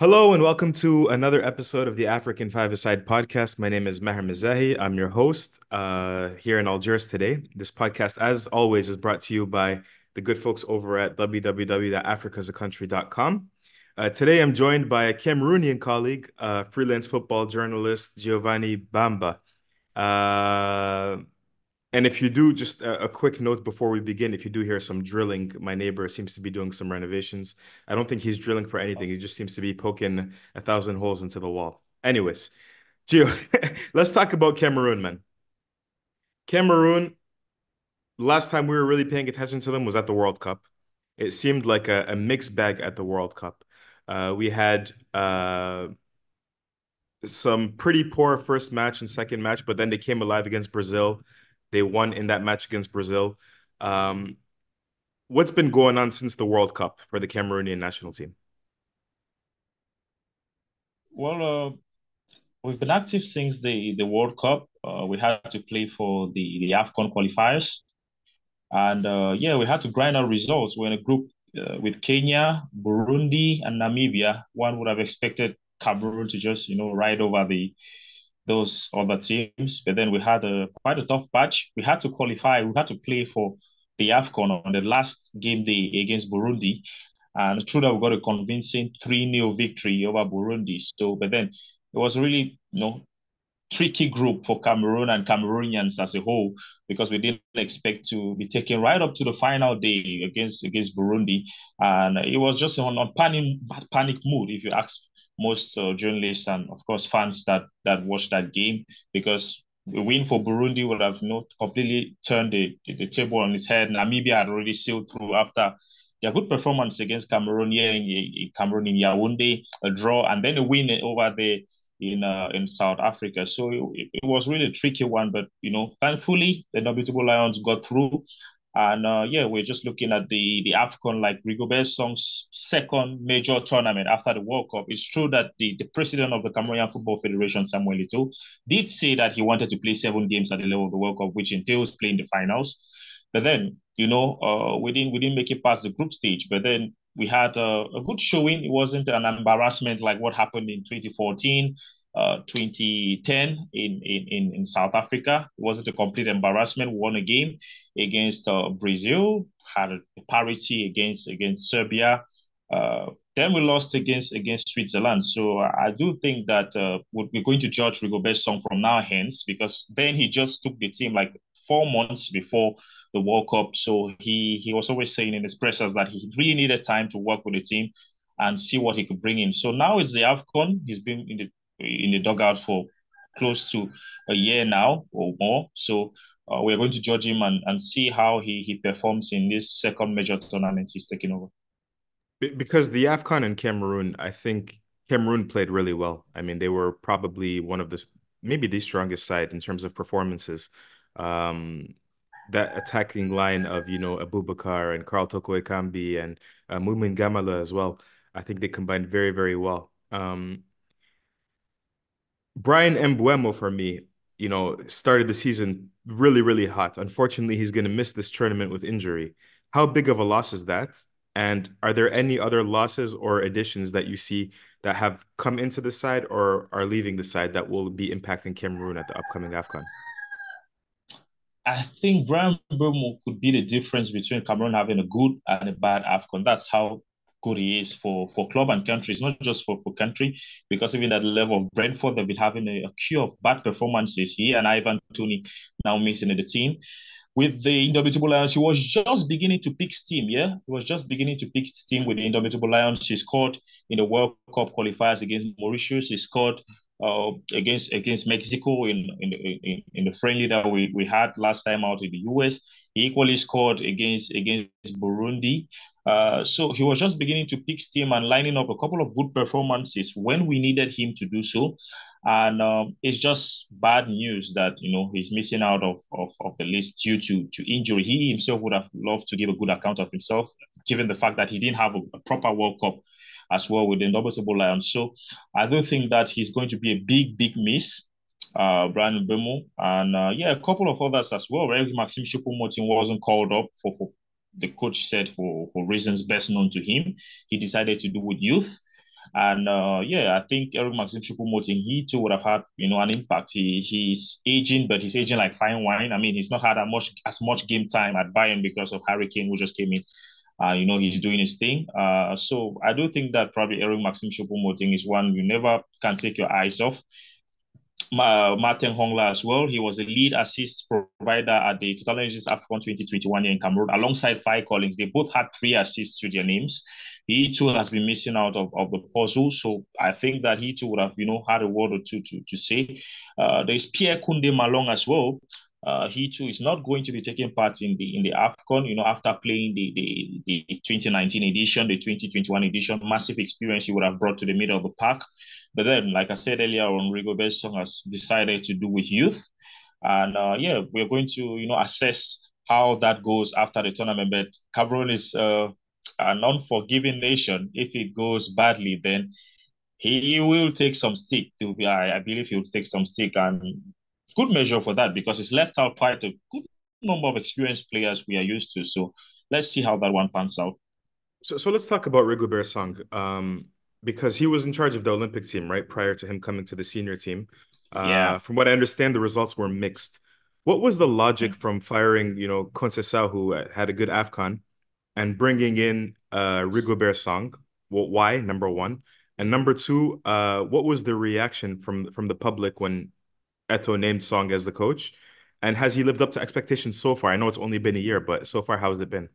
Hello and welcome to another episode of the African Five-A-Side podcast. My name is Maher Mezahi. I'm your host uh, here in Algiers today. This podcast, as always, is brought to you by the good folks over at www.africasaCountry.com. Uh, today, I'm joined by a Cameroonian colleague, uh, freelance football journalist Giovanni Bambe. And if you do, just a, a, quick note before we begin, if you do hear some drilling, my neighbor seems to be doing some renovations. I don't think he's drilling for anything. He just seems to be poking a thousand holes into the wall. Anyways, Gio, let's talk about Cameroon, man. Cameroon, last time we were really paying attention to them was at the World Cup. It seemed like a, a mixed bag at the World Cup. Uh, we had uh, some pretty poor first match and second match, but then they came alive against Brazil they won in that match against Brazil. Um, what's been going on since the World Cup for the Cameroonian national team? Well, uh, we've been active since the, the World Cup. Uh, we had to play for the, the AFCON qualifiers. And uh, yeah, we had to grind out results. We're in a group uh, with Kenya, Burundi, and Namibia. One would have expected Cameroon to just, you know, ride over the those other teams. But then we had a quite a tough patch. We had to qualify. We had to play for the AFCON on the last game day against Burundi. And through that, we got a convincing 3 0 victory over Burundi. So, but then it was really, you know, tricky group for Cameroon and Cameroonians as a whole because we didn't expect to be taken right up to the final day against against Burundi, and it was just on, on panic panic mood if you ask most uh, journalists and of course fans that that watched that game because the win for Burundi would have not completely turned the, the, the, table on its head. Namibia had already sailed through after their good performance against Cameroon here in, in Cameroon in Yaoundé, a draw, and then a win over there in uh, in South Africa. So it, it was really a tricky one, but you know, thankfully the Indomitable Lions got through and uh, yeah, we're just looking at the the AFCON, like Rigobert Song's second major tournament after the World Cup. It's true that the, the president of the Cameroonian Football Federation, Samuel Eto'o, did say that he wanted to play seven games at the level of the World Cup, which entails playing the finals. But then, you know, uh, we didn't we didn't make it past the group stage. But then we had a, a good showing. It wasn't an embarrassment like what happened in 2014 uh, 2010 in, in, in South Africa. It wasn't a complete embarrassment. won a game against uh, Brazil, had a parity against against Serbia. Uh, then we lost against against Switzerland. So I do think that uh, we're going to judge Rigobert Song from now hence because then he just took the team like four months before the World Cup. So he he was always saying in his pressers that he really needed time to work with the team and see what he could bring in. So now it's the AFCON. He's been in the in the dugout for close to a year now or more. So uh, we're going to judge him and, and see how he, he performs in this second major tournament he's taking over. Because the AFCON and Cameroon, I think Cameroon played really well. I mean, they were probably one of the maybe the strongest side in terms of performances. Um, that attacking line of you know Abubakar and Karl Toko Ekambi and uh, Moumi Ngamaleu as well. I think they combined very very well. Um, Bryan Mbeumo for me, you know, started the season really, really hot. Unfortunately, he's going to miss this tournament with injury. How big of a loss is that? And are there any other losses or additions that you see that have come into the side or are leaving the side that will be impacting Cameroon at the upcoming AFCON? I think Bryan Mbeumo could be the difference between Cameroon having a good and a bad AFCON. That's how good for, for club and country. It's not just for, for country, because even at the level of Brentford, they've been having a, a queue of bad performances. He and Ivan Toney now missing in the team. With the Indomitable Lions, he was just beginning to pick steam, yeah? He was just beginning to pick steam with the Indomitable Lions. He scored in the World Cup qualifiers against Mauritius. He scored uh, against against Mexico in in the, in, in the friendly that we, we had last time out in the US. He equally scored against against Burundi. Uh, so he was just beginning to pick steam and lining up a couple of good performances when we needed him to do so. And um, it's just bad news that you know he's missing out of, of, of the list due to to injury. He himself would have loved to give a good account of himself, given the fact that he didn't have a, a proper World Cup as well with the Indomitable Lions. So I do think that he's going to be a big, big miss uh, Bryan Mbeumo and uh, yeah, a couple of others as well. Right, Maxime Choupo-Moting wasn't called up for, for the coach said for, for reasons best known to him. He decided to do with youth. And uh, yeah, I think Eric Maxim Choupo-Moting, he too would have had, you know, an impact. He he's aging, but he's aging like fine wine. I mean, he's not had as much as much game time at Bayern because of Harry Kane, who just came in. Uh, you know, he's doing his thing. Uh, so I do think that probably Eric Maxim Choupo-Moting is one you never can take your eyes off. Martin Hongla as well. He was the lead assist provider at the 2006 AFCON 2021 in Cameroon alongside Fai Collins. They both had three assists to their names. He too has been missing out of, of the puzzle. So I think that he too would have, you know, had a word or two to, to say. Uh, there's Pierre Kunde Malong as well. Uh, he too is not going to be taking part in the in the AFCON, you know, after playing the, the, the 2019 edition, the 2021 edition, massive experience he would have brought to the middle of the park. But then, like I said earlier on, Rigobert Song has decided to do with youth. And uh, yeah, we're going to, you know, assess how that goes after the tournament. But Cameroon is uh, an unforgiving nation. If it goes badly, then he will take some stick. To be, I, I believe he will take some stick, and good measure for that because it's left out quite a good number of experienced players we are used to. So let's see how that one pans out. So, so let's talk about Rigobert Song. Um, because he was in charge of the Olympic team, right? Prior to him coming to the senior team. Uh, yeah. From what I understand, the results were mixed. What was the logic mm. from firing, you know, Conceição, who had a good AFCON, and bringing in uh, Rigobert Song? Well, why, number one? And number two, uh, what was the reaction from from the public when Eto'o named Song as the coach? And has he lived up to expectations so far? I know it's only been a year, but so far, how has it been?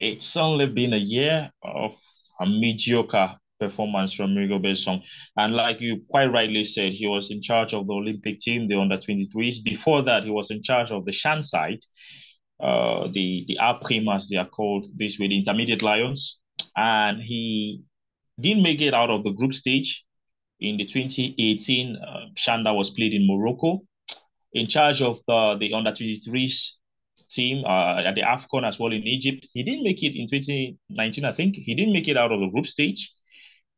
It's only been a year of a mediocre performance from Rigobert Song. And like you quite rightly said, he was in charge of the Olympic team, the under 23s. Before that, he was in charge of the CHAN side, uh, the, the A Primas, they are called this way, the Intermediate Lions. And he didn't make it out of the group stage. In the 2018, uh, Shanda was played in Morocco. In charge of the, the under 23s team uh, at the AFCON as well in Egypt. He didn't make it in 2019, I think. He didn't make it out of the group stage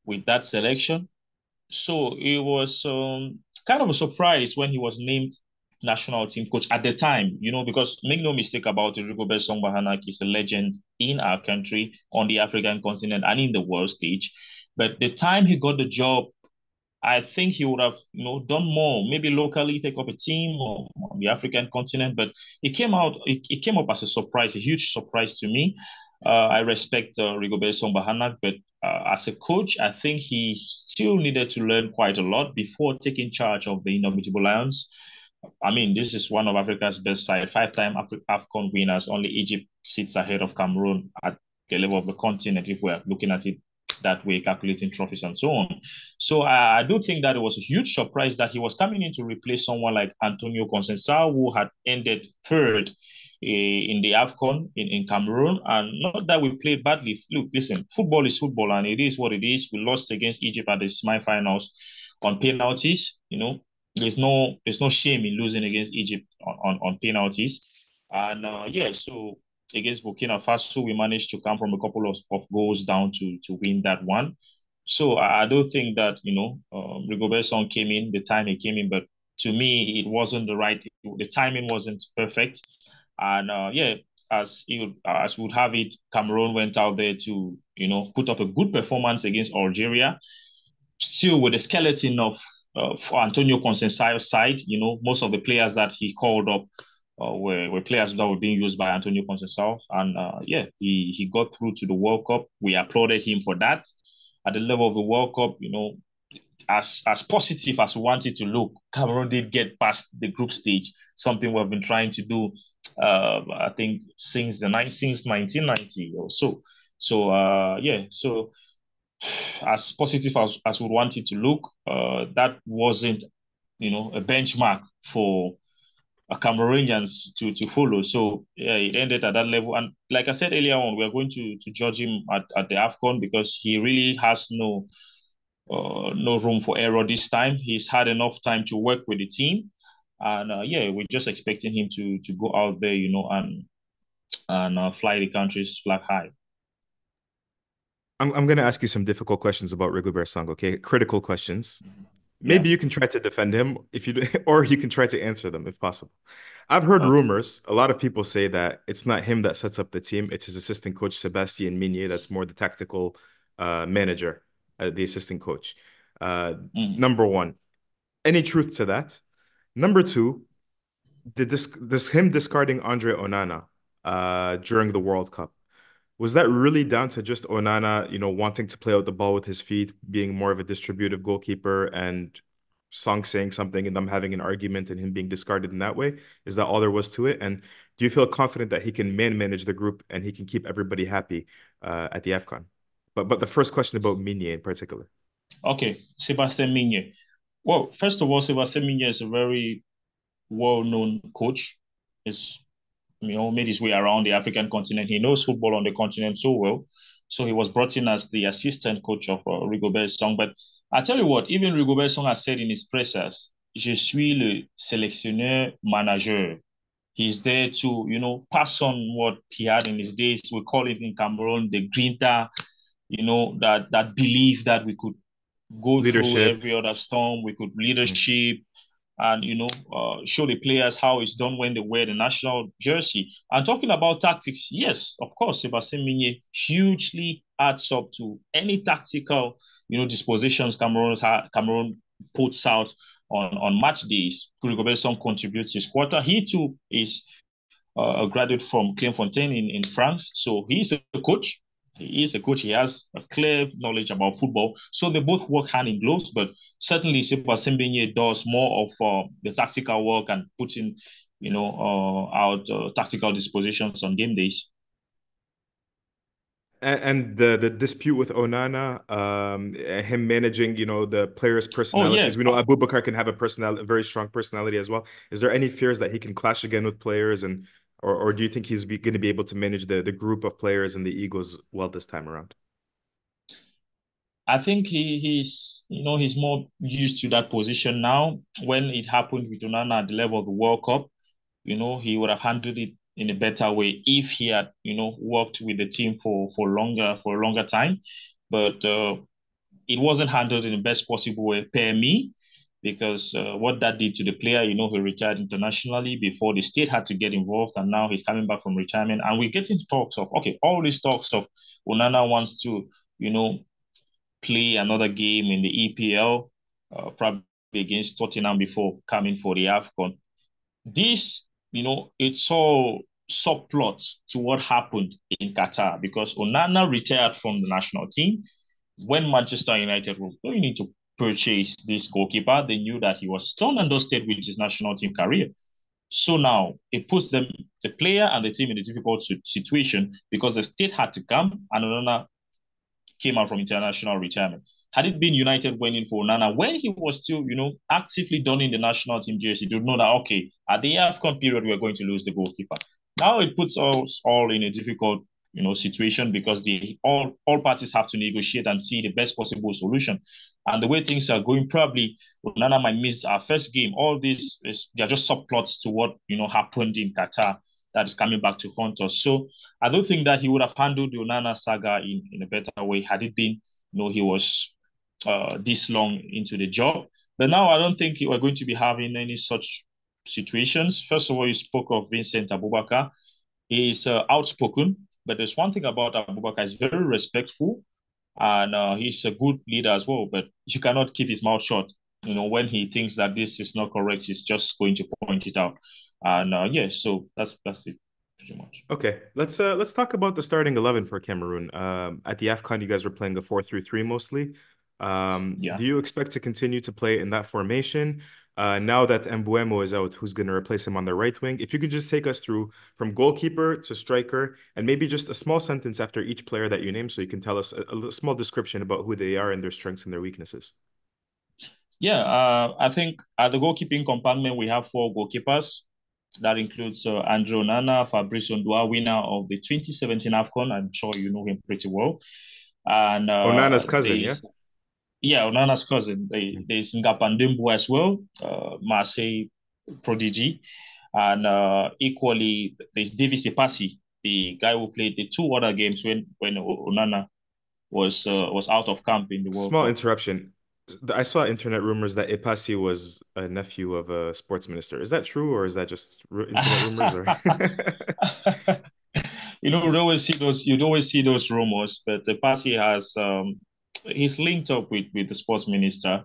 with that selection. So it was um, kind of a surprise when he was named national team coach at the time, you know, because make no mistake about it, Rigobert Song Bahanag is a legend in our country, on the African continent, and in the world stage. But the time he got the job I think he would have, you know, done more, maybe locally take up a team or on the African continent. But it came out, it, it came up as a surprise, a huge surprise to me. Uh, I respect uh, Rigobert Song Bahanag, but uh, as a coach, I think he still needed to learn quite a lot before taking charge of the Indomitable Lions. I mean, this is one of Africa's best side, five-time Af- AFCON winners. Only Egypt sits ahead of Cameroon at the level of the continent if we're looking at it that way, calculating trophies and so on. So I, I do think that it was a huge surprise that he was coming in to replace someone like Antonio Conceição, who had ended third eh, in the AFCON in, in Cameroon. And not that we played badly. Look, listen, football is football and it is what it is. We lost against Egypt at the semi-finals on penalties. You know, there's no there's no shame in losing against Egypt on, on, on penalties. And uh, yeah, so against Burkina Faso, we managed to come from a couple of, of goals down to to win that one. So I, I don't think that you know um, Rigobert Song came in the time he came in, but to me it wasn't the right. The timing wasn't perfect, and uh, yeah, as it as would have it, Cameroon went out there to you know put up a good performance against Algeria, still with the skeleton of uh, for Antonio Conceição's side. You know most of the players that he called up uh, were, were players that were being used by Antonio Conceição. And uh, yeah, he, he got through to the World Cup. We applauded him for that. At the level of the World Cup, you know, as as positive as we wanted to look, Cameroon did get past the group stage, something we've been trying to do, uh, I think, since the since 1990 or so. So uh, yeah, so as positive as, as we wanted to look, uh, that wasn't, you know, a benchmark for Cameroonians to to follow. So yeah, it ended at that level. And like I said earlier on, we are going to to judge him at, at the AFCON because he really has no uh, no room for error this time. He's had enough time to work with the team. And uh, yeah, we're just expecting him to to go out there, you know, and and uh, fly the country's flag high. I'm I'm gonna ask you some difficult questions about Rigobert Song, okay? Critical questions. Mm-hmm. Maybe yeah. you can try to defend him if you or you can try to answer them if possible. I've heard okay. rumors. A lot of people say that it's not him that sets up the team; it's his assistant coach Sebastien Migné. That's more the tactical uh, manager, uh, the assistant coach. Uh, mm. Number one, any truth to that? Number two, did this this him discarding Andre Onana uh, during the World Cup was that really down to just Onana, you know, wanting to play out the ball with his feet, being more of a distributive goalkeeper, and Song saying something and them having an argument and him being discarded in that way? Is that all there was to it? And do you feel confident that he can man manage the group and he can keep everybody happy uh, at the AFCON? But but the first question about Migné in particular. Okay, Sebastien Migné. Well, first of all, Sebastien Migné is a very well-known coach. Is you know, made his way around the African continent. He knows football on the continent so well. So he was brought in as the assistant coach of uh, Rigobert Song. But I tell you what, even Rigobert Song has said in his pressers, je suis le sélectionneur manager. He's there to, you know, pass on what he had in his days. We call it in Cameroon the grinta, you know, that that belief that we could go leadership. through every other storm. We could leadership, and you know uh, show the players how it's done when they wear the national jersey. And talking about tactics, yes, of course, Sebastien Migné hugely adds up to any tactical you know dispositions Cameroon Cameroon puts out on on match days. Rigobert Song contributes his quarter. He too is uh, a graduate from Clairefontaine in, in France, so he's a coach he is a coach. He has a clear knowledge about football. So they both work hand in gloves, but certainly Sebastien Migné does more of uh, the tactical work and putting, you know, uh, out uh, tactical dispositions on game days. And, the the dispute with Onana, um, him managing, you know, the players' personalities. Oh, yeah. We know Abubakar can have a personality, a very strong personality as well. Is there any fears that he can clash again with players and or or do you think he's going to be able to manage the the group of players and the Eagles well this time around? I think he he's you know he's more used to that position now. When it happened with Onana at the level of the World Cup, you know he would have handled it in a better way if he had you know worked with the team for for longer for a longer time. But uh, it wasn't handled in the best possible way per me because uh, what that did to the player, you know, he retired internationally before the state had to get involved, and now he's coming back from retirement. And we're getting talks of okay, all these talks of Onana wants to, you know, play another game in the EPL, uh, probably against Tottenham before coming for the AFCON. This, you know, it's all subplot to what happened in Qatar because Onana retired from the national team when Manchester United were going into purchase this goalkeeper, they knew that he was done and dusted with his national team career. So now it puts them, the player and the team in a difficult situation because the state had to come and Onana came out from international retirement. Had it been United went in for Onana when he was still, you know, actively donning the national team jersey, to know that okay, at the AFCON period we're going to lose the goalkeeper. Now it puts us all in a difficult you know situation because the all all parties have to negotiate and see the best possible solution. And the way things are going, probably Onana might miss our first game. All these is they're just subplots to what you know happened in Qatar that is coming back to haunt us. So I don't think that he would have handled the Onana saga in, in a better way had it been, you know, he was uh, this long into the job. But now I don't think we're going to be having any such situations. First of all, you spoke of Vincent Abubakar. He is uh, outspoken. But there's one thing about Abubakar, he's very respectful and uh, he's a good leader as well. But you cannot keep his mouth shut. You know, when he thinks that this is not correct, he's just going to point it out. And uh, yeah, so that's that's it pretty much. Okay, let's uh let's talk about the starting eleven for Cameroon. Um, at the Afcon, you guys were playing the four through three mostly. Um, yeah. Do you expect to continue to play in that formation? Uh, now that Mbeumo is out, who's going to replace him on the right wing? If you could just take us through from goalkeeper to striker, and maybe just a small sentence after each player that you name, so you can tell us a, a small description about who they are and their strengths and their weaknesses. Yeah, uh, I think at the goalkeeping compartment we have four goalkeepers. That includes uh, Andre Onana, Fabrice Ondoa, winner of the 2017 AFCON. I'm sure you know him pretty well. And uh, Onana's cousin, yeah yeah, Onana's cousin. They, there's Ngapa Ndembu as well, uh, Marseille prodigy. And uh, equally, there's Devis Epassy, the guy who played the two other games when, when Onana was uh, was out of camp in the World Small interruption. I saw internet rumors that Epassy was a nephew of a sports minister. Is that true, or is that just internet rumors? Or you know, you always see those. You'd always see those rumors, but the has um, he's linked up with with the sports minister.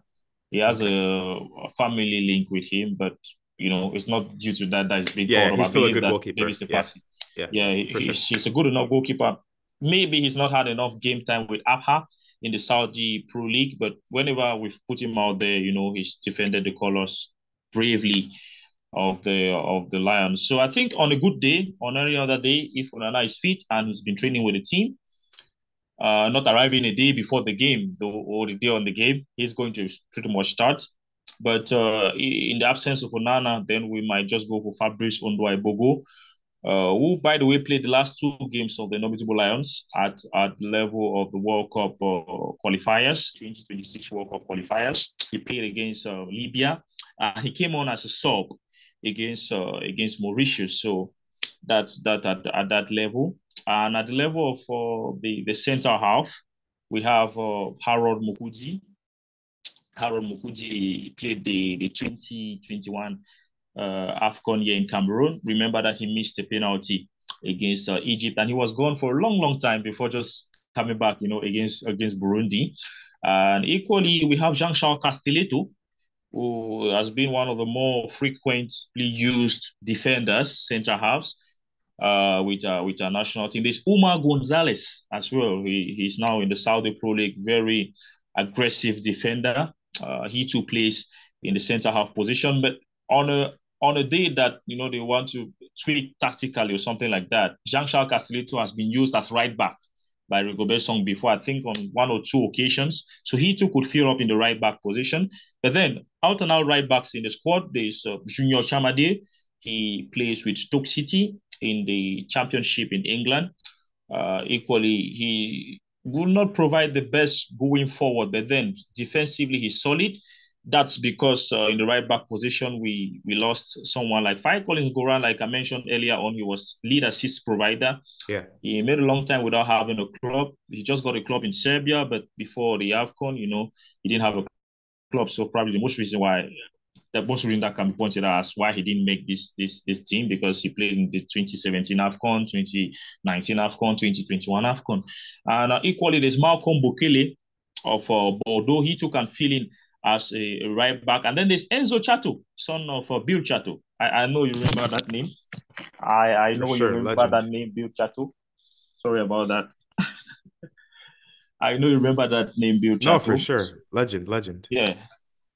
He has okay. a, a, family link with him, but you know, it's not due to that that he's being yeah. He's still a good goalkeeper. Maybe it's the yeah. party. Yeah, yeah, he, he's, he's a good enough goalkeeper. Maybe he's not had enough game time with Abha in the Saudi Pro League, but whenever we've put him out there, you know, he's defended the colors bravely of the of the Lions. So I think on a good day, on any other day, if Onana is fit and he's been training with the team, uh, not arriving a day before the game or the day on the game, he's going to pretty much start. But uh, in the absence of Onana, then we might just go for Fabrice Ondoa-Bogo, uh, who, by the way, played the last two games of the Indomitable Lions at, at level of the World Cup uh, qualifiers, 2026 World Cup qualifiers. He played against uh, Libya. Uh, he came on as a sub against uh, against Mauritius. So that's that at, at that level. And at the level of uh, the, the center half, we have uh, Harold Moukoudi. Harold Moukoudi played the, the 2021 uh, AFCON year in Cameroon. Remember that he missed a penalty against uh, Egypt and he was gone for a long, long time before just coming back, you know, against against Burundi. And equally, we have Jean-Charles Castelletto, who has been one of the more frequently used defenders, center halves, uh, with uh, with our national team. There's Oumar Gonzalez as well. He, he's now in the Saudi Pro League, very aggressive defender. Uh, he too plays in the center half position, but on a on a day that you know they want to tweak tactically or something like that, Jean-Charles Castelletto has been used as right back by Rigobert Song before, I think on one or two occasions. So he too could fill up in the right back position. But then out and out right backs in the squad, there's uh, Junior Tchamadeu. He plays with Stoke City in the championship in England. Uh, equally, he will not provide the best going forward, but then defensively he's solid that's because uh, in the right back position we we lost someone like Fai Collins Goran, like I mentioned earlier on, he was lead assist provider. Yeah, he made a long time without having a club. He just got a club in Serbia, but before the Afcon, you know, he didn't have a club. So probably the most reason why the most reason that can be pointed out as why he didn't make this this this team because he played in the 2017 AFCON, 2019 AFCON, 2021 AFCON. And uh, equally, there's Malcolm Bokele of uh, Bordeaux. He took and feeling as a right back. And then there's Enzo Tchato, son of uh, Bill Tchato. I, I know you remember that name. I, I know sure, you remember legend. that name, Bill Tchato. Sorry about that. I know you remember that name, Bill Tchato. No, for sure. Legend, legend. Yeah.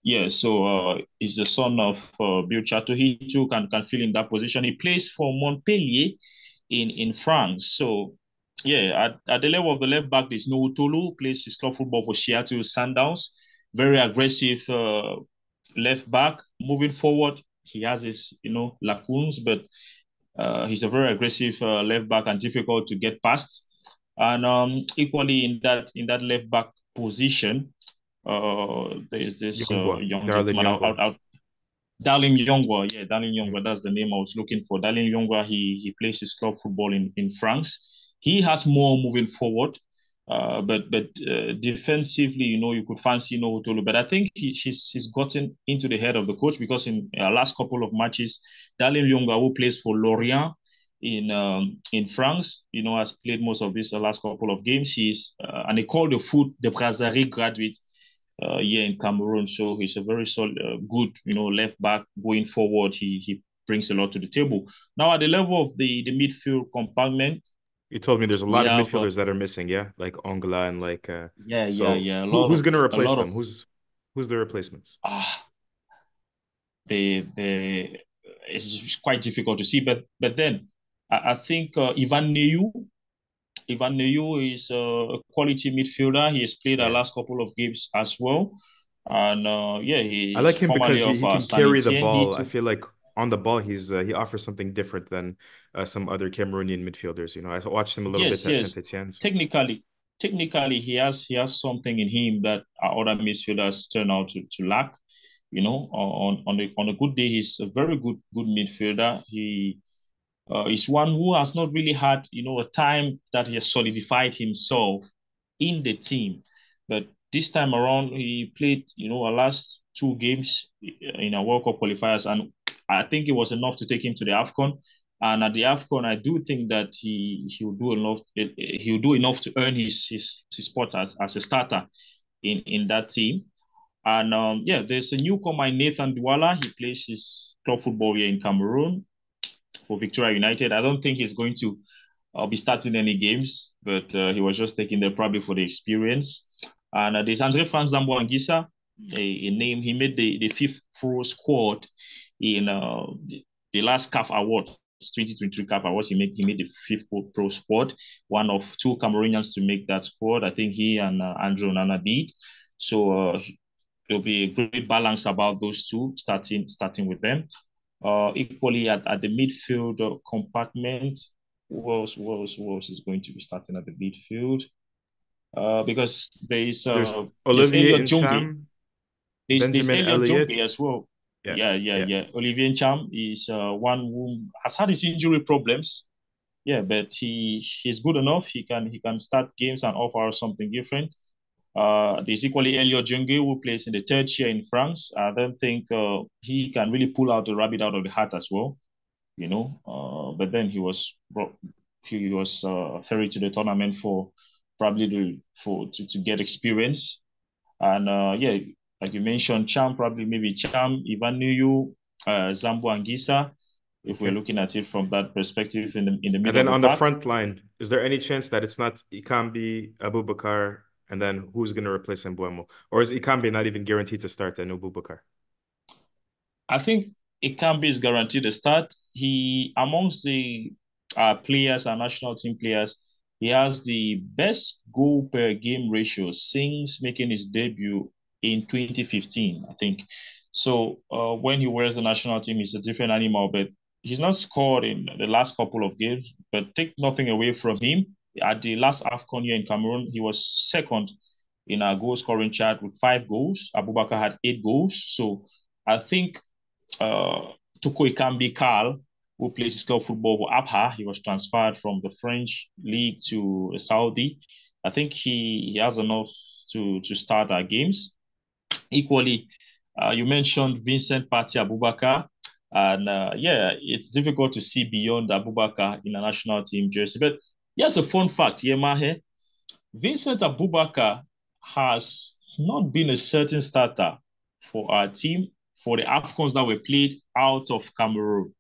Yeah, so uh, he's the son of uh, Bill Tchato. He too can, can fill in that position. He plays for Montpellier in, in France. So, yeah, at, at the level of the left back, there's Nouhou Tolo, plays his club football for Seattle Sundowns. very aggressive uh, left back. Moving forward, he has his you know lacunes, but uh, he's a very aggressive uh, left back and difficult to get past. And um, equally in that in that left back position, uh, there is this uh, young gentleman out, out, out. Darlin Yongwa, yeah, Darlin Yongwa, that's the name I was looking for. Darlin Yongwa, he he plays his club football in, in France. He has more moving forward. Uh, but but uh, defensively, you know, you could fancy Nouhou Tolo. But I think he, he's he's gotten into the head of the coach because in our last couple of matches, Darlin Yongwa, who plays for Lorient in um, in France, you know, has played most of this uh, last couple of games. He's uh, an École de Foot de Brasserie graduate uh, here in Cameroon, so he's a very solid, uh, good, you know, left back going forward. He he brings a lot to the table. Now at the level of the the midfield compartment, you told me there's a lot yeah, of midfielders but... that are missing, yeah, like Hongla and like. Uh, yeah, so yeah, yeah. Who, who's going to replace them? Of... Who's who's the replacements? Ah, they they it's quite difficult to see, but but then I, I think uh, Ivan Neyu, Ivan Neyu is a quality midfielder. He has played yeah. our last couple of games as well, and uh, yeah, he. I like him because he, he can carry the ball. I feel like on the ball, he's uh, he offers something different than uh, some other Cameroonian midfielders. You know, I watched him a little yes, bit at yes. Saint Etienne. Technically, technically, he has he has something in him that other midfielders turn out to, to lack. You know, on on a on a good day, he's a very good good midfielder. He uh, is one who has not really had you know a time that he has solidified himself in the team, but this time around he played you know our last two games in our World Cup qualifiers and I think it was enough to take him to the AFCON. And at the Afcon, I do think that he he will do enough. He will do enough to earn his his, his spot as, as a starter in in that team. And um, yeah, there's a newcomer, Nathan Douala. He plays his club football here in Cameroon for Victoria United. I don't think he's going to uh, be starting any games, but uh, he was just taking there probably for the experience. And uh, there's Andre Frank Zambo Anguissa, a, a, name. He made the, the fifth pro squad in uh, the, the last CAF Award 2023 CAF Awards. He made he made the FIFPro, pro squad, one of two Cameroonians to make that squad. I think he and uh, Andre Onana did. So uh, there'll be a great balance about those two, starting starting with them. Uh, equally at, at the midfield uh, compartment, who else, who else, who else is going to be starting at the midfield? Uh, because there is uh, there's Olivier Ntcham, there's, Benjamin there's Elliott as well. Yeah, yeah, yeah. yeah. yeah. Olivier Ntcham is uh, one who has had his injury problems. Yeah, but he he's good enough. He can he can start games and offer something different. Uh, there's equally Elliot Junge who plays in the third tier in France. I don't think uh, he can really pull out the rabbit out of the hat as well, you know. Uh, but then he was brought, he was uh, ferried to the tournament for probably to, for to, to get experience. And uh, yeah, like you mentioned, Cham probably maybe Cham, Ivan Neyu, uh, Zambo Anguissa. If we're looking at it from that perspective in the in the middle. And then the on the front line, is there any chance that it's not Ekambi Abubakar and then who's going to replace Mbeumo? Or is Ekambi not even guaranteed to start and no Boubacar? I think Ekambi is guaranteed to start. He, amongst the uh, players, our national team players, he has the best goal per game ratio since making his debut in 2015, I think. So uh, when he wears the national team, he's a different animal, but he's not scored in the last couple of games. But take nothing away from him at the last AFCON year in Cameroon, he was second in our goal scoring chart with five goals. Abubakar had eight goals. So I think uh, Toko Ekambi Karl, who plays club football for Abha, he was transferred from the French league to Saudi. I think he, he has enough to, to start our games. Equally, uh, you mentioned Vincent Pati Abubakar. And uh, yeah, it's difficult to see beyond Abubakar in a national team jersey. But Here's a fun fact, Yemahe. Vincent Abubakar has not been a certain starter for our team for the AFCONs that were played out of Cameroon.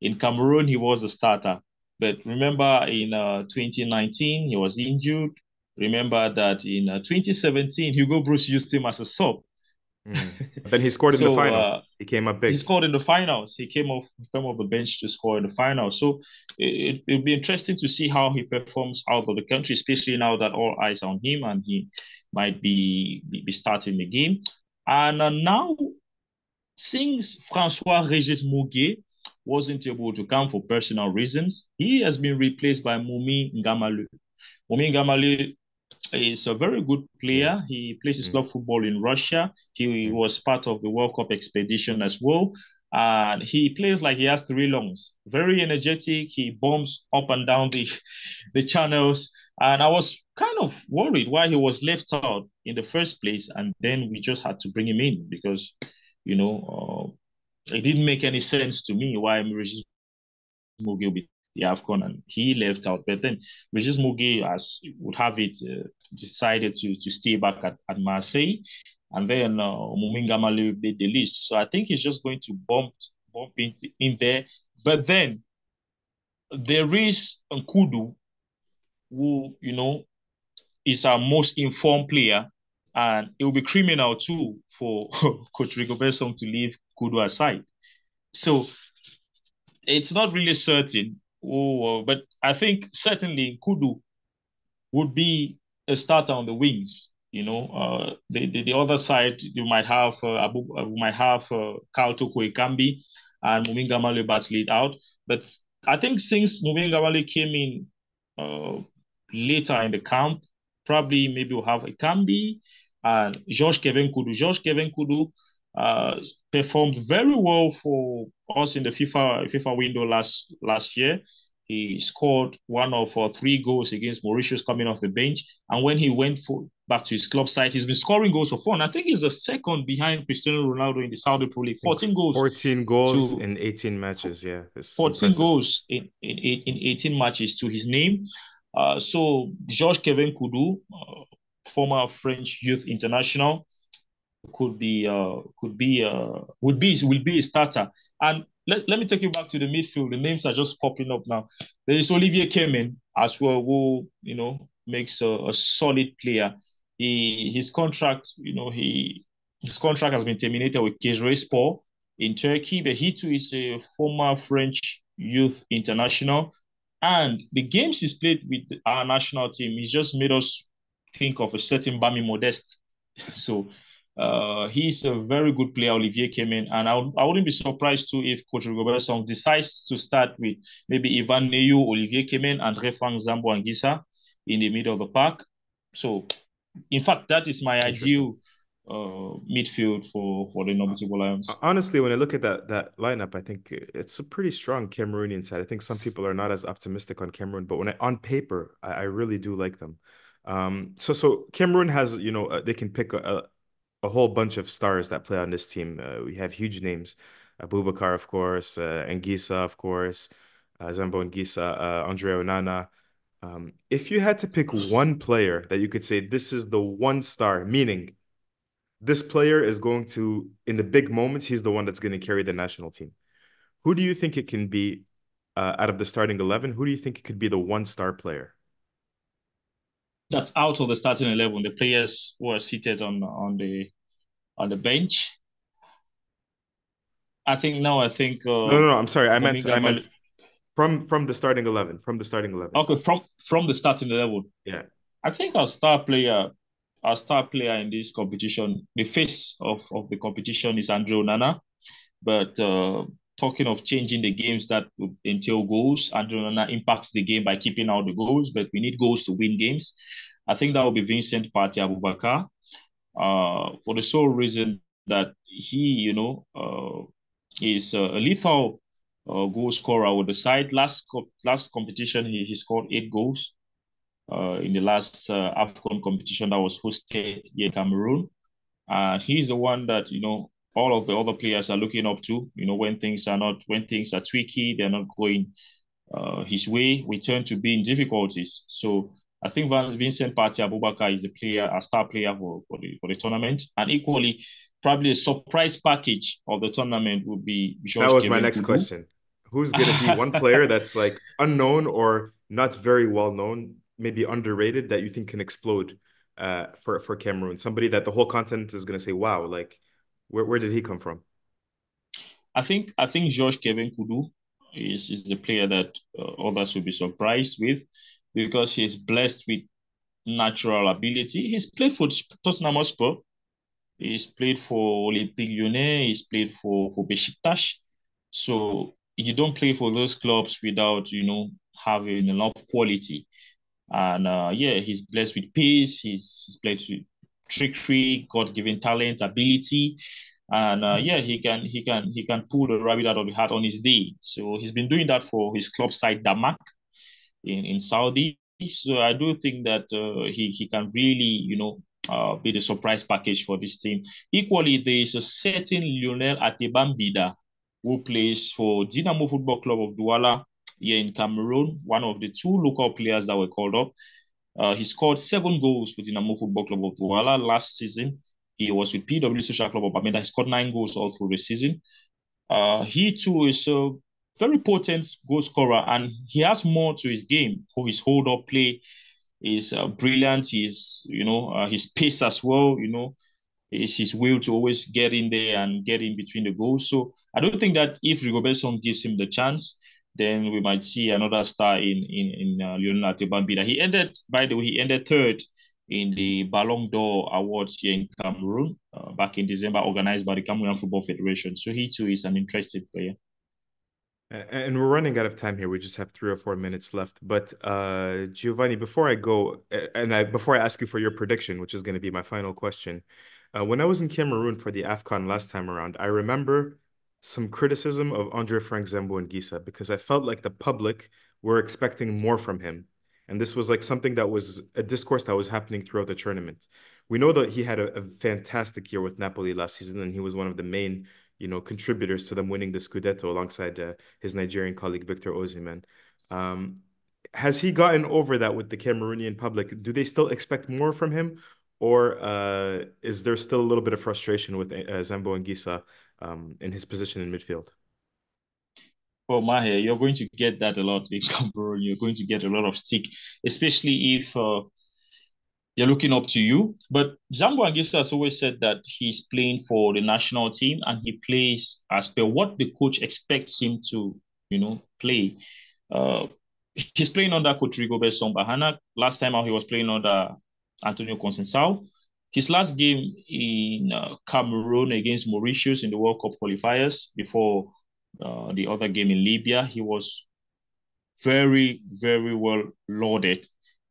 In Cameroon, he was a starter. But remember, in uh, 2019, he was injured. Remember that in uh, 2017, Hugo Broos used him as a sub. Mm. Then he scored in so, the final. Uh, he came up big. He scored in the finals. He came off he came off the bench to score in the finals. So it, it'll be interesting to see how he performs out of the country, especially now that all eyes on him and he might be be, starting the game. And uh, now, since Francois Regis Mughe wasn't able to come for personal reasons, he has been replaced by Moumi Ngamaleu. Moumi Ngamaleu is a very good player. He plays his mm. club football in Russia. He mm. was part of the World Cup expedition as well. And he plays like he has three lungs. Very energetic. He bombs up and down the, the channels. And I was kind of worried why he was left out in the first place. And then we just had to bring him in because, you know, uh, it didn't make any sense to me why Regis Mughe be the AFCON and he left out. But then Regis Mughe, as would have it, uh, decided to to stay back at, at Marseille. And then uh, Moumi Ngamaleu made the list. So I think he's just going to bump, bump in, in there. But then there is Nkoudou, who, you know, is our most informed player. And it will be criminal too for Coach Rigobert Song to leave Nkoudou aside. So it's not really certain Oh, but I think certainly Nkoudou would be a starter on the wings. You know, uh, the, the, the other side you might have uh, Abu, uh, might have uh, Karl Toko Ekambi and Moumi Ngamaleu lead out. But I think since Moumi Ngamaleu came in uh, later in the camp, probably maybe we'll have Ekambi and George Kevin Nkoudou. George Kevin Nkoudou uh, performed very well for us in the FIFA FIFA window last last year. he scored one of uh, three goals against Mauritius coming off the bench. And when he went for, back to his club side, he's been scoring goals for fun. I think he's the second behind Cristiano Ronaldo in the Saudi Pro League. 14 goals. 14 goals to, in 18 matches. Yeah. 14 impressive. goals in, in, in 18 matches to his name. Uh, so, Georges Kevin Nkoudou, uh, former French youth international, could be uh, could be uh, would be will be a starter. And let, let me take you back to the midfield. The names are just popping up now. There is Olivier Kemen as well, who you know makes a, a solid player. He his contract, you know, he his contract has been terminated with Kayserispor in Turkey, but he too is a former French youth international. And the games he's played with our national team, he's just made us think of a certain Mbami Modeste. So uh, he's a very good player, Olivier Kemen, and I, I wouldn't be surprised too if Coach Rigobert Song decides to start with maybe Ivan Neyu, Olivier came Kemen, and Refang Zambo Anguissa in the middle of the park. So, in fact, that is my ideal uh, midfield for for the Indomitable Lions. Honestly, when I look at that that lineup, I think it's a pretty strong Cameroonian side. I think some people are not as optimistic on Cameroon, but when I, on paper, I, I really do like them. Um, so so Cameroon has you know uh, they can pick a, a whole bunch of stars that play on this team. Uh, we have huge names, Abubakar, of course, uh, Anguissa, of course, uh, Zambo Anguissa, uh, Andre Onana. Um, if you had to pick one player that you could say this is the one star, meaning this player is going to, in the big moments, he's the one that's going to carry the national team. Who do you think it can be uh, out of the starting 11? Who do you think it could be the one star player? That's out of the starting 11, the players who are seated on, on the on the bench. I think no. I think. Uh, no, no, no. I'm sorry. I meant. I meant from from the starting eleven. From the starting eleven. Okay, from from the starting eleven. Yeah. I think our star player, our star player in this competition, the face of of the competition is Andre Onana. but. Uh, talking of changing the games that would entail goals, Andre Onana impacts the game by keeping out the goals, but we need goals to win games. I think that will be Vincent Partey Abubakar uh, for the sole reason that he, you know, uh, is a lethal uh, goal scorer with the side. Last co- last competition, he, he scored eight goals uh, in the last uh, AFCON competition that was hosted in Cameroon. Uh, he's the one that, you know, all of the other players are looking up to, you know, when things are not, when things are tricky, they're not going uh, his way, we tend to be in difficulties. So I think Vincent Partey Abubakar is a player, a star player for, for the for the tournament, and equally, probably a surprise package of the tournament would be. George that was Kevin my next Nkoudou. question. Who's going to be one player that's like unknown or not very well known, maybe underrated, that you think can explode uh, for for Cameroon? Somebody that the whole continent is going to say, "Wow, like where where did he come from?" I think I think George Kevin Nkoudou is is the player that uh, others will be surprised with because he's blessed with natural ability. He's played for Tottenham Hotspur. He's played for Olympique Lyonnais. He's played for, for. So you don't play for those clubs without, you know, having enough quality. And uh, yeah, he's blessed with pace. He's, he's blessed with trickery, God-given talent, ability. And uh, yeah, he can he can he can pull the rabbit out of the hat on his day. So he's been doing that for his club side Damac in, in Saudi. So I do think that uh, he, he can really, you know, uh, be the surprise package for this team. Equally, there is a certain Lionel Atebambida who plays for Dynamo Football Club of Douala here in Cameroon, one of the two local players that were called up. Uh, he scored seven goals for Dynamo Football Club of Douala last season. He was with PW Social Club of Bamenda. He scored nine goals all through the season. Uh, he too is a very potent goal scorer, and he has more to his game. His hold up play is uh, brilliant. His you know uh, his pace as well. You know, is his will to always get in there and get in between the goals. So I don't think that if Rigobert Song gives him the chance, then we might see another star in in in uh, Lionel. He ended, by the way, he ended third in the Ballon d'Or Awards here in Cameroon uh, back in December, organized by the Cameroon Football Federation. So he too is an interested player. And we're running out of time here. We just have three or four minutes left. But uh, Giovanni, before I go, and I, before I ask you for your prediction, which is going to be my final question, uh, when I was in Cameroon for the AFCON last time around, I remember some criticism of Andre Frank Zambo Anguissa because I felt like the public we're expecting more from him. And this was like something that was a discourse that was happening throughout the tournament. We know that he had a, a fantastic year with Napoli last season, and he was one of the main, you know, contributors to them winning the Scudetto alongside uh, his Nigerian colleague Victor Osimhen. Um, has he gotten over that with the Cameroonian public? Do they still expect more from him, or uh, is there still a little bit of frustration with uh, Zambo Anguissa um, in his position in midfield? Well, Maher, you're going to get that a lot in Cameroon. You're going to get a lot of stick, especially if uh, they're looking up to you. But Zambo Anguissa has always said that he's playing for the national team and he plays as per what the coach expects him to, you know, play. Uh, he's playing under Coach Rigobert Song Bahanag. Last time out, he was playing under Antonio Conceição. His last game in uh, Cameroon against Mauritius in the World Cup qualifiers before uh, the other game in Libya, he was very, very well lauded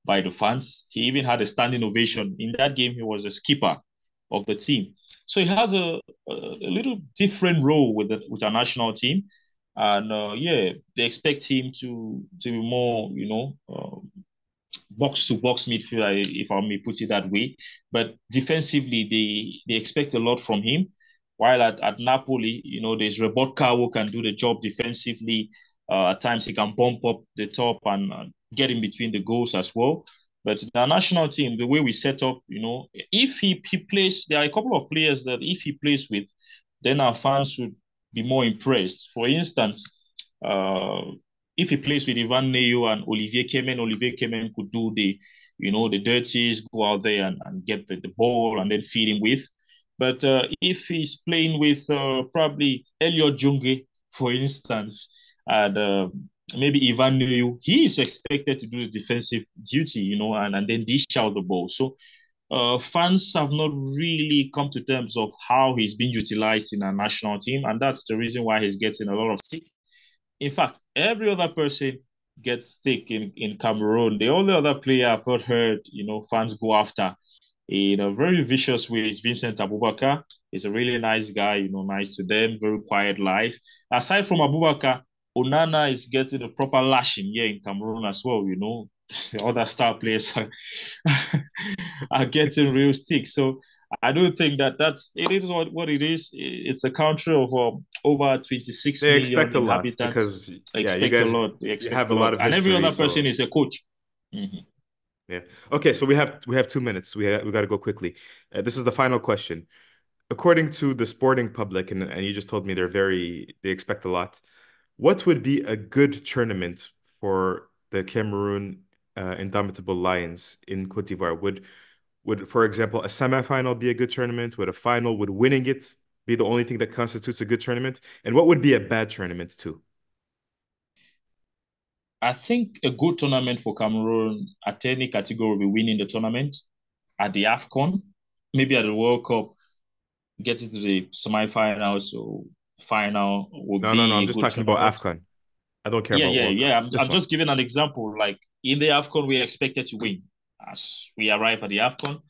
by the fans. He even had a standing ovation. In that game, he was a skipper of the team. So he has a, a, little different role with the, with our national team. And uh, yeah, they expect him to to be more, you know, um, box to box midfielder, if I may put it that way. But defensively, they they expect a lot from him. While at, at Napoli, you know, there's Lobotka who can do the job defensively. Uh, at times he can bump up the top and uh, get in between the goals as well. But the national team, the way we set up, you know, if he, he plays, there are a couple of players that if he plays with, then our fans would be more impressed. For instance, uh, if he plays with Yvan Neyou and Olivier Kemen, Olivier Kemen could do the, you know, the dirties, go out there and, and get the, the ball and then feed him with. But uh, if he's playing with uh, probably Elliot Junge, for instance, and uh, maybe Yvan Neyou, he is expected to do the defensive duty, you know, and, and then dish out the ball. So uh, fans have not really come to terms of how he's being utilized in our national team, and that's the reason why he's getting a lot of stick. In fact, every other person gets stick in, in Cameroon. The only other player I've not heard, you know, fans go after in a very vicious way is Vincent Aboubakar. He's a really nice guy, you know, nice to them, very quiet life. Aside from Aboubakar, Onana is getting a proper lashing here in Cameroon as well, you know. The other star players are, are getting real stick. So I don't think that that's it is what, what it is. It's a country of um, over 26 they expect a lot because yeah, you guys a lot. They expect have a lot, lot of and every other person is a coach. Mm-hmm. Yeah. Okay. So we have we have two minutes. We we got to go quickly. Uh, this is the final question. According to the sporting public, and and you just told me they're very they expect a lot. What would be a good tournament for the Cameroon uh, Indomitable Lions in Cote d'Ivoire? Would would, for example, a semifinal be a good tournament? Would a final, would winning it be the only thing that constitutes a good tournament? And what would be a bad tournament too? I think a good tournament for Cameroon at any category will be winning the tournament at the AFCON, maybe at the World Cup, getting to the semifinals or final will no, be. No, no, no. I'm just talking about AFCON. I don't care yeah, about Yeah, World yeah, I'm, I'm just giving an example. Like in the AFCON, we are expected to win. As we arrive at the AFCON,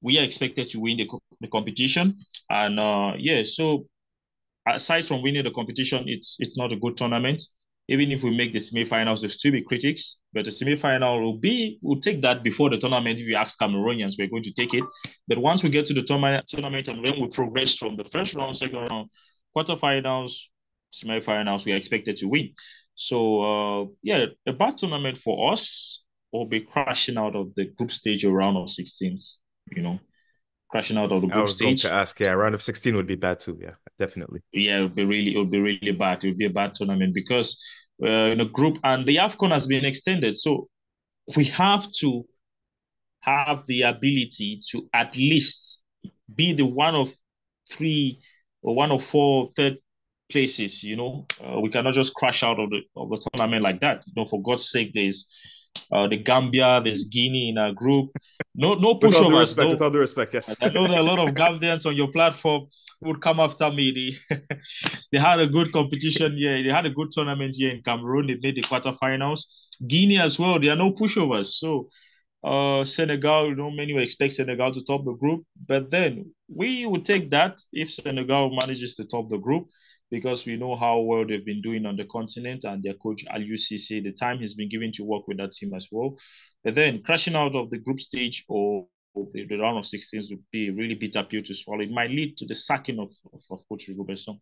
we are expected to win the, the competition. And uh, yeah, so aside from winning the competition, it's it's not a good tournament even if we make the semi-finals, there'll still be critics. But the semi-final will be, we'll take that before the tournament. If you ask Cameroonians, we're going to take it. But once we get to the tournament, tournament and then we progress from the first round, second round, quarterfinals, semi-finals, we are expected to win. So uh, yeah, a bad tournament for us will be crashing out of the group stage or round of 16s. You know, crashing out of the group I was stage. Going to ask, yeah, round of 16 would be bad too. Yeah, definitely. Yeah, it would be really, it would be really bad. It would be a bad tournament because uh, in a group and the AFCON has been extended. So we have to have the ability to at least be the one of three one of four third places. You know, uh, we cannot just crash out of the of the tournament like that. You know, for God's sake, there's uh, the Gambia, there's Guinea in our group. No, no pushovers. With all due respect, no, with all due respect, yes. I know there are a lot of Gambians on your platform would come after me. They, they had a good competition here. They had a good tournament here in Cameroon. They made the quarterfinals. Guinea as well. There are no pushovers. So uh, Senegal, you know, many will expect Senegal to top the group, but then we would take that if Senegal manages to top the group because we know how well they've been doing on the continent and their coach Aliou Cisse, the time he's been given to work with that team as well. But then crashing out of the group stage or, the, round of 16s would be a really bitter pill to swallow. It might lead to the sacking of, of, of Coach Rigobert Song.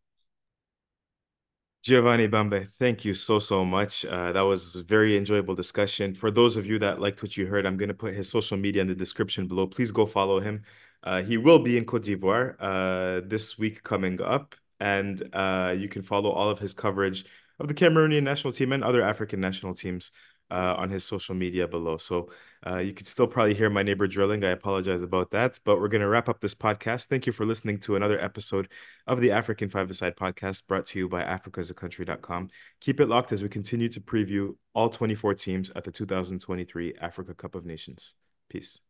Giovanni Bambe, thank you so, so much. Uh, that was a very enjoyable discussion. For those of you that liked what you heard, I'm going to put his social media in the description below. Please go follow him. Uh, he will be in Cote d'Ivoire uh, this week coming up, and uh, you can follow all of his coverage of the Cameroonian national team and other African national teams uh, on his social media below. So uh, you can still probably hear my neighbor drilling. I apologize about that, but we're going to wrap up this podcast. Thank you for listening to another episode of the African Five Aside podcast brought to you by africasacountry.com. Keep it locked as we continue to preview all 24 teams at the 2023 Africa Cup of Nations. Peace.